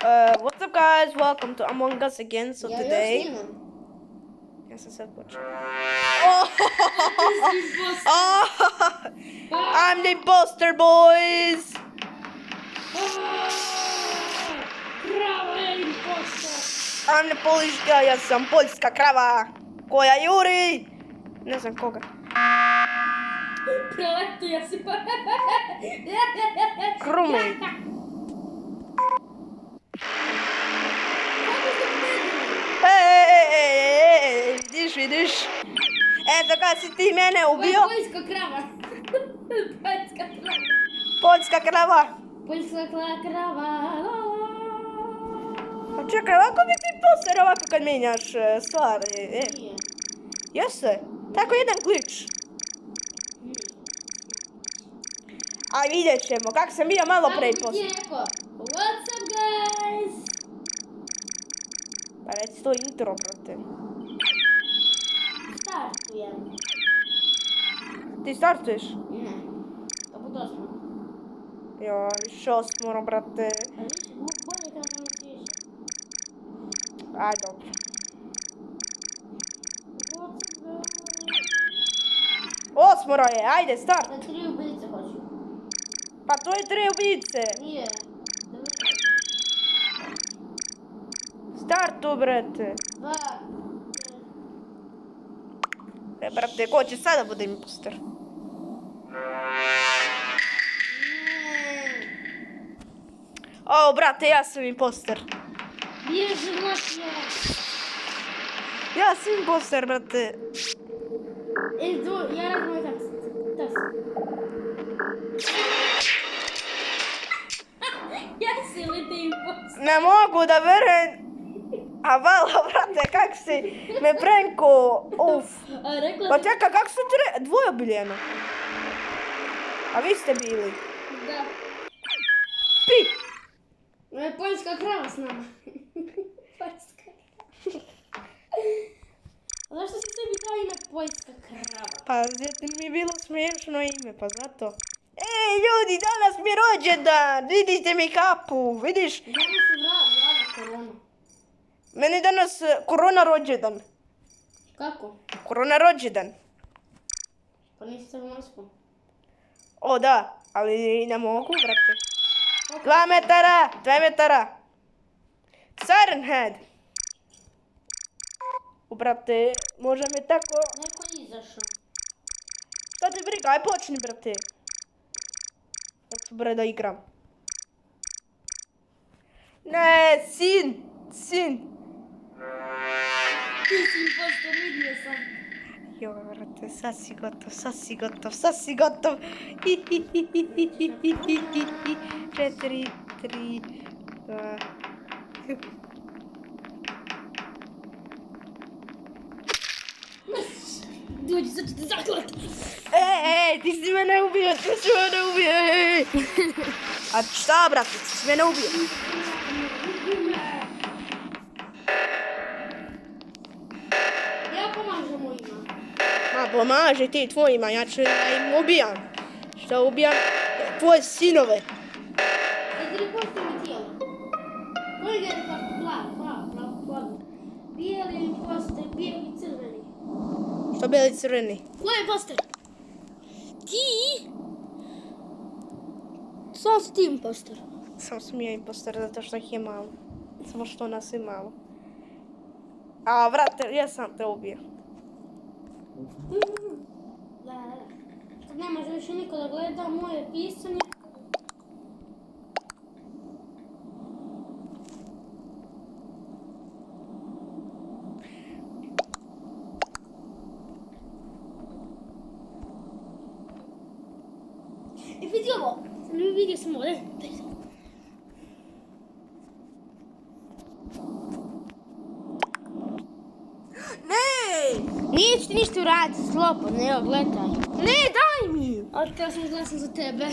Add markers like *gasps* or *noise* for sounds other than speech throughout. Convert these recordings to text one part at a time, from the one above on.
Uh, what's up guys? Welcome to Among Us again. So Ja today... snimam. Ja sam sad počeo. Oh! oh! *laughs* I'm the imposter boys! Krava je impostor. I'm the Poliška, ja sam poljska krava koja juri. Ne znam koga. Preletio si pa. *laughs* Krumej. Ej, vidiš, vidiš. Eto kad si ti mene ubio. Poljska krava. *laughs* Poljska krava. Poljska krava. Poljska krava. Pa čekaj, ovako bi ti poster ovako kad mijenjaš e, stvari. E, jeste. Tako jedan glitch. A vidjet ćemo, kak sam bio malo pre bi poster. ti rekao? What's up guys? Pa reci to intro, brate. Startujem. Ti startuješ? Ne. To smo? Jo, više osmoro, brate. A više, mo- bolje kako ne piše. Aj, dobro. Osmoro je, ajde, start. Da tri ubice hoću. Pa to je tri ubice. Nije. Da vidim. Tu, brate. E, brate, ko će sada bude imposter? O, brate, ja sam imposter. Bježi je. Ja sam imposter, brate. E, do, ja radim ovaj tak. Tas. ja si li ti impost? Ne mogu da verujem. A vala, *laughs* brate, kak si me prenko. Uf. A rekla Pa čekaj, kak su tre... Dvoje biljeno. A vi ste bili. da. Pi. No je poljska krava s *laughs* nama. poljska krava. Zašto si sebi dao ime poljska krava? Pa, mi je bilo smiješno ime, pa zato. Ej, ljudi, danas mi je rođendan. Vidite mi kapu, vidiš? Danas se vrava, vrava korona. Meni danas e, korona rođendan. Kako? Korona rođendan. Pa nisi se masku. O, da, ali ne mogu, brate. Dva metara, dva metara. Siren head. U, brate, može mi tako... Neko je izašao. Šta ti briga, aj počni, brate. Ja ću bre da igram. Ne, sin, sin. Io guardo sassicotto, sassicotto, sassicotto. Tre, tre, tre. Ej, ty jsi mě neubil, ty jsi mě neubil. A ti ty jsi mě neubil. Pomažem mojima. Ma, pomaži ti tvojima, ja ću da im ubijam. Šta ubijam? Tvoje sinove. Jesi li postoji mi tijelo? Koji je pa plav, plav, plav, plav. Bijeli imposter, bijeli crveni. Što bili crveni? Ko je imposter? Ti? Sam si ti imposter. Samo sam ja imposter zato što ih je malo. Samo što nas je malo. A, vrate, ja sam te ubio. Da, da. Sad ne može više niko da gleda moje pisanje. Ovo. Ne vidio sam ovo. daj, daj. Ne! Neću ti ništa uraditi, slobodno, evo, gledaj. Ne, daj mi! Ali htjela sam glasam za tebe. *laughs*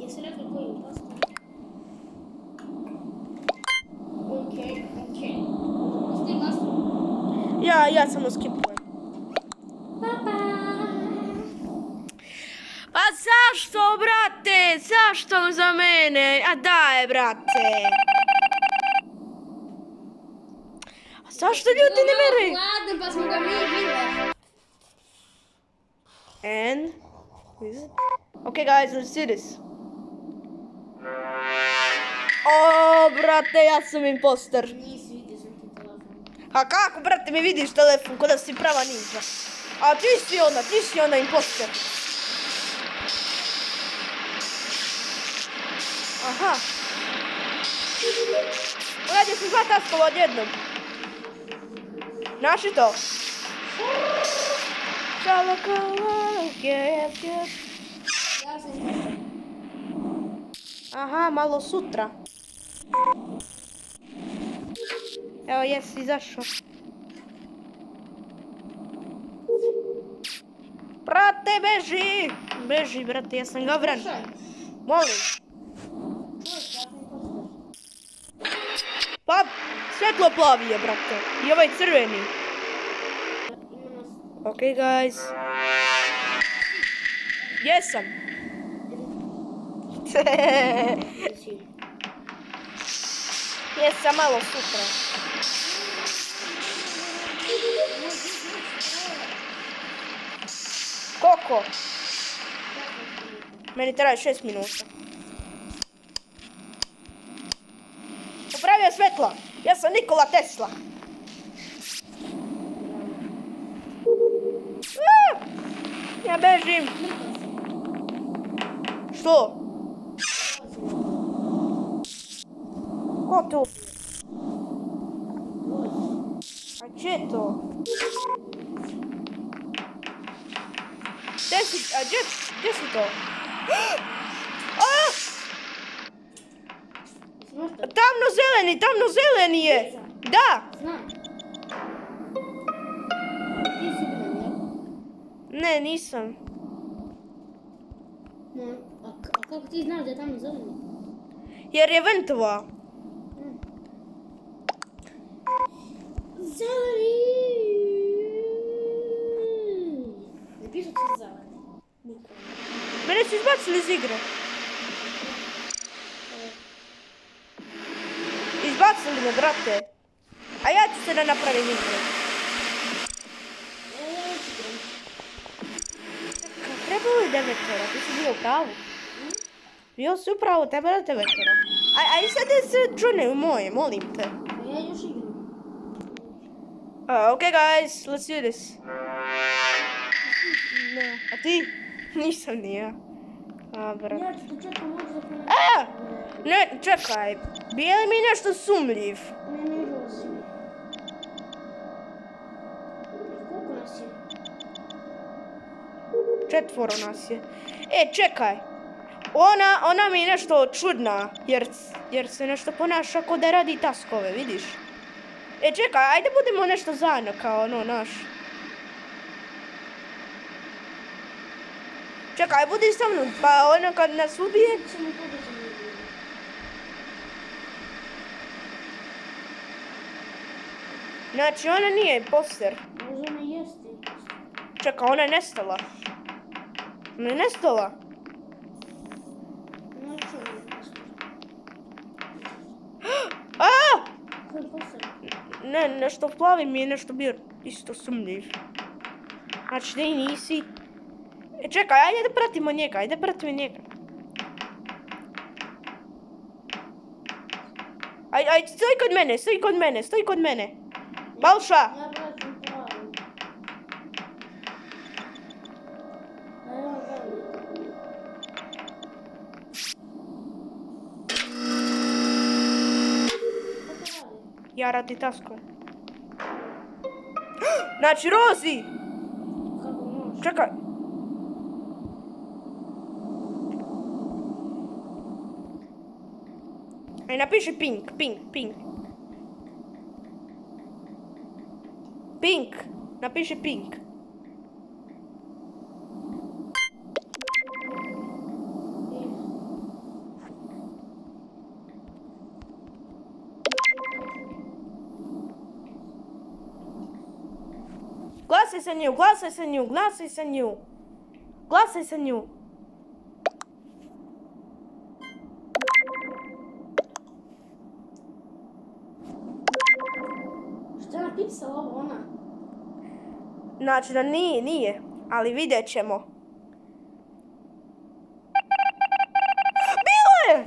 Jesi rekao koji je impostor? Okej, okej. Jesi ti glasao? Ja, ja samo skipujem. Pa, pa. Pa zašto, brate? Zašto? Zašto za mene? A daj, brate. A zašto ljudi ne veruju? Ladno, pa smo ga mi vidjeli. And okay, guys, let's do this. O, brate, ja sam imposter. Nisi vidio sam telefon. A kako, brate, mi vidiš telefon, kod da si prava ninja. A ti si ona, ti si ona imposter. Aha. Gledaj, sam dva taskova odjednom. Naši to? Ja sam imposter. Aha, malo sutra. Evo, jesi izašao. Brate, beži! Beži, brate, ja sam. Slušaj, Molim. čuješ, ja sam imposter. Pa, svjetlo plavi je, brate. I ovaj crveni. Ima nas... Ok, guys. Jesam. *laughs* Jesam malo sutra. Koliko? Meni traje šest minuta. Popravio svetla. Ja sam Nikola Tesla. Ja bežim. Što? Ko tu? A če to? Gdje si, a gdje, gdje si to? *gasps* A! Smašta? Tamno zeleni, tamno zeleni je. Da. Ne, nisam. No, a, kako ti znaš da je tamo zeleno? Jer je ventovao. Zeleni! Ne piše ti zeleni. Mene su izbacili iz igre. Izbacili me, brate. A ja ću se da napravim igram. Trebalo je devetero, ti si bio u pravu. Bio si u pravu, treba da devetero. Aj, aj sad se džune u moje, molim te. Ja još igram. Uh, okay guys, let's do this. Ne, a ti? *laughs* Nisam ni ja. A, brat. Ja ću te čekam možda da ne... A! Ne, čekaj. Bije li mi nešto sumljiv? Ne rozi. Koliko nas je? Četvoro nas je. E, čekaj. Ona, ona mi je nešto čudna, jer, jer se nešto ponaša kao da radi taskove, vidiš? E, čekaj, ajde budemo nešto zajedno kao ono, naš. Čekaj, budi sa mnom, pa ona kad nas ubije, Samo to da sam vidio. Znači ona nije poster. Možda ona jeste imposter. Čekaj, ona je nestala. Ona je nestala. Znači ona je imposter. *gasps* Imposter? Ne, nešto plavi mi je nešto bio isto sumnjiv. Znači, ti nisi. E, čekaj, ajde da pratimo njega, ajde pratimo njega. Aj, aj, stoj kod mene, stoj kod mene, stoj kod mene. Balša, Ja vraćam pravi. A ja velim. Kako radi? ja radi tasko. Napiši pink. Glasaj sa nju, glasaj sa nju, glasaj sa nju. Glasaj sa nju. Что написала она? Znači da nije, nije. Ali vidjet ćemo. Bilo je!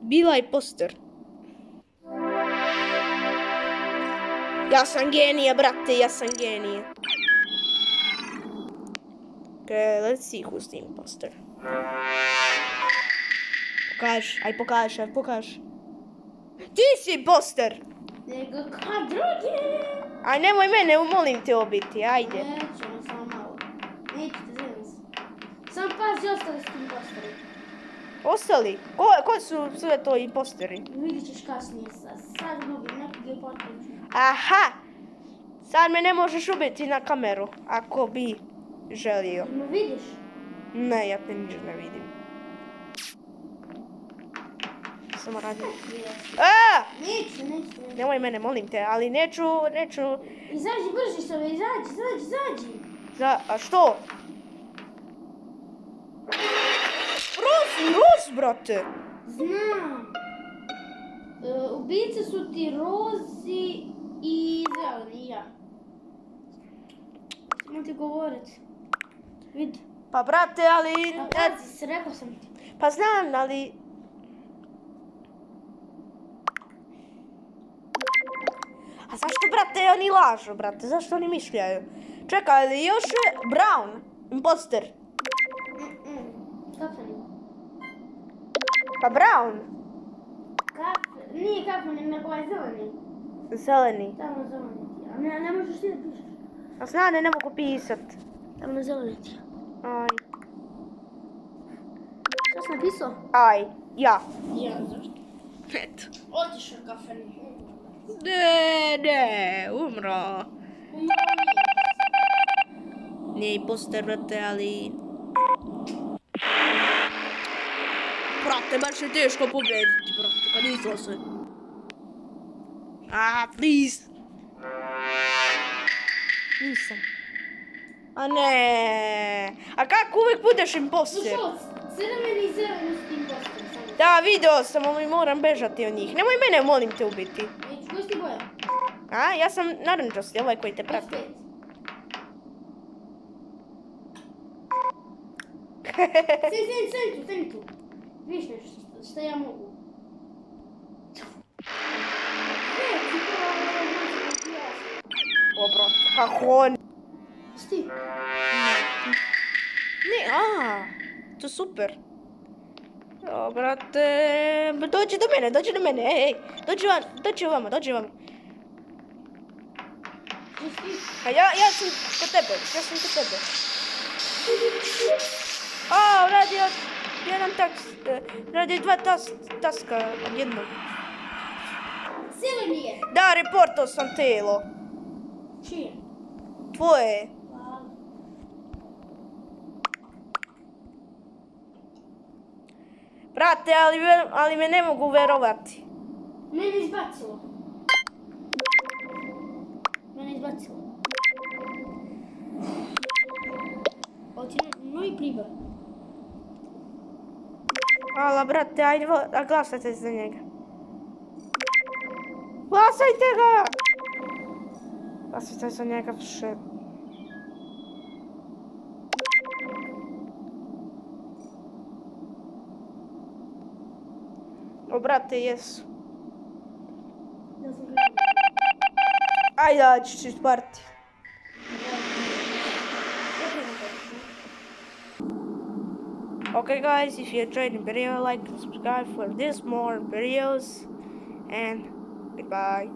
Bila je poster. Ja sam genije, brate, ja sam genije. Okay, let's see who's the imposter. Pokaži, aj pokaži, aj pokaži. Ti si imposter! Nego ka drugi? Aj nemoj mene, molim te obiti, ajde. Nećemo samo malo. Zezam se. Samo pazi ostali s tim postorom. Ostali? Ko, ko su sve to imposteri? Vidit ćeš kasnije. Sad, gubim nekog je potreću. Aha! Sad me ne možeš ubiti na kameru, ako bi želio. No vidiš? Ne, ja te ništa ne vidim. Samo radim. A! Neću, neću, neću. Nemoj mene, molim te, ali neću, neću... Izađi brže se, izađi, izađi, izađi. Za, a što? Roz, roz, brate! Znam. E, ubice su ti Rozi i Zeleni ja. Samo ti govorit. Vidi. Pa brate, ali... A pazi, rekao sam ti. Pa znam, ali... A zašto, brate, oni lažu, brate? Zašto oni mišljaju? Čekaj, ali još je Brown, imposter. Kafani. Pa Brown, Kafe, nije kafani, nego ovaj zeleni. zeleni. Tamo zeleni ti je. A ne, ne možeš ti da pišeš. A zna, ne, ne mogu pisat. Tamo zeleni ti je. Aj, Šta si napisao? aj, ja. Ja, zašto? Eto. Otišao kafani. Ne, ne, umro. Nije imposter, brate, ali... Brate, baš je teško pobediti, brate, kad izlaze. A, please. Nisam. A ne. A kako uvijek budeš imposter? Da, video sam, ali moram bežati od njih. Nemoj mene, molim te, ubiti. Neću, koji si ti boja? A, ja sam narančasti, ovaj koji te prati. Sej, sej, sej tu, sej tu. Vidiš nešto što- što ja mogu. Ne, ti to O, brate, kako on... Sti. Ne, a, to super. O, brate, dođi do mene, dođi do mene, ej, ej, dođi vam, dođi vama, dođi vama. Sti. A ja, ja sam kod tebe, ja sam kod tebe. A, radio jedan taks, e, radio dva tas, taska odjednom. Zeleni je. Da, reportao sam telo. Čije? Tvoje. Brate, ali, ali me ne mogu verovati. Mene izbacilo. концентрация. Ну и прибор. Ала, брат, те айде да гласате за njega. Glasajte ga! Glasajte za njega še. Obrate, jesu. Ajde, ajde, ću parti. Okay guys, if you enjoyed the video, like and subscribe for this more videos and goodbye.